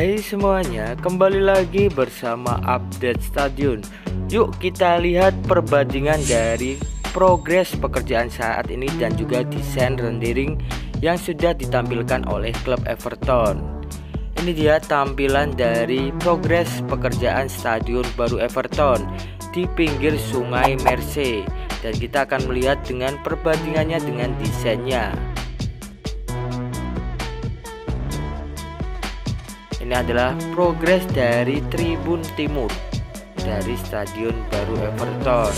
Hai semuanya, kembali lagi bersama Update Stadion. Yuk kita lihat perbandingan dari progres pekerjaan saat ini dan juga desain rendering yang sudah ditampilkan oleh klub Everton. Ini dia tampilan dari progres pekerjaan stadion baru Everton di pinggir sungai Mersey dan kita akan melihat dengan perbandingannya dengan desainnya. Ini adalah progres dari Tribun Timur dari Stadion Baru Everton.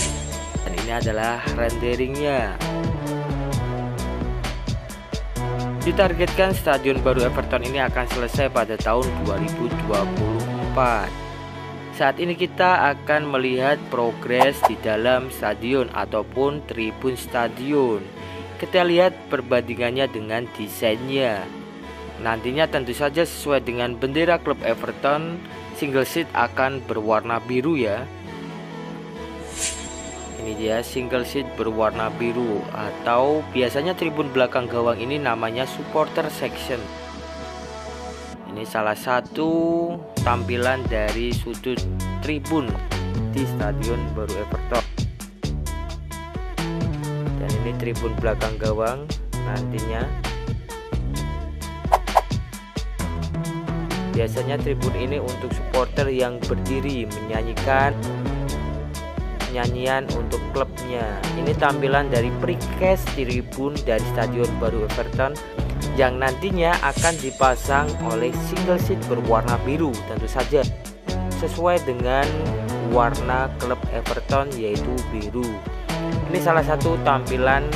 Dan ini adalah renderingnya. Ditargetkan Stadion Baru Everton ini akan selesai pada tahun 2024. Saat ini kita akan melihat progres di dalam stadion ataupun tribun stadion. Kita lihat perbandingannya dengan desainnya. Nantinya tentu saja sesuai dengan bendera klub Everton, single seat akan berwarna biru ya. Ini dia single seat berwarna biru atau biasanya tribun belakang gawang ini namanya supporter section. Ini salah satu tampilan dari sudut tribun di Stadion Baru Everton. Dan ini tribun belakang gawang nantinya Biasanya tribun ini untuk supporter yang berdiri menyanyikan nyanyian untuk klubnya. Ini tampilan dari precast tribun dari Stadion Baru Everton yang nantinya akan dipasang oleh single seat berwarna biru tentu saja sesuai dengan warna klub Everton yaitu biru. Ini salah satu tampilan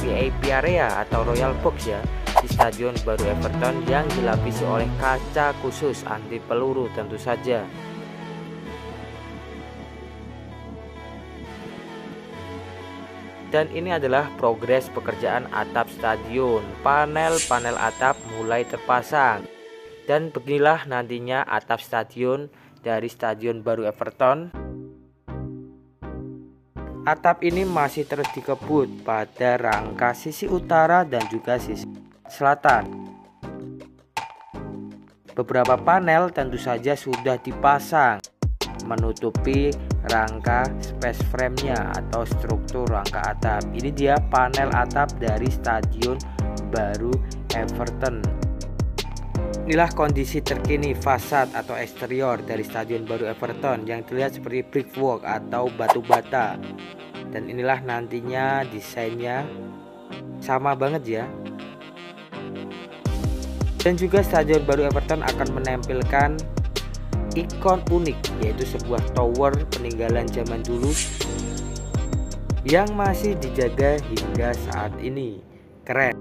VIP area atau Royal Box ya di Stadion Baru Everton yang dilapisi oleh kaca khusus anti peluru tentu saja. Dan ini adalah progres pekerjaan atap stadion. Panel-panel atap mulai terpasang. Dan beginilah nantinya atap stadion dari Stadion Baru Everton. Atap ini masih terus dikebut pada rangka sisi utara dan juga sisi selatan. Beberapa panel tentu saja sudah dipasang menutupi rangka space frame-nya atau struktur rangka atap. Ini dia panel atap dari stadion baru Everton. Inilah kondisi terkini fasad atau eksterior dari stadion baru Everton yang terlihat seperti brickwork atau batu bata. Dan inilah nantinya desainnya sama banget ya dan juga stadion baru Everton akan menampilkan ikon unik yaitu sebuah tower peninggalan zaman dulu yang masih dijaga hingga saat ini. Keren.